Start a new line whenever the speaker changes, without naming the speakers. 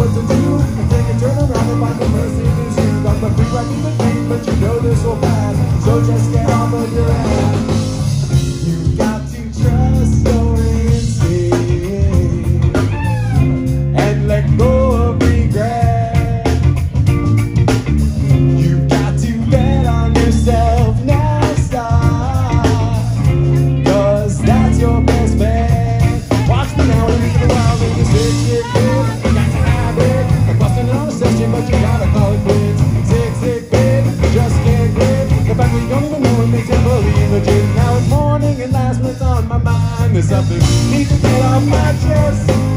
don't know something need to get off my chest.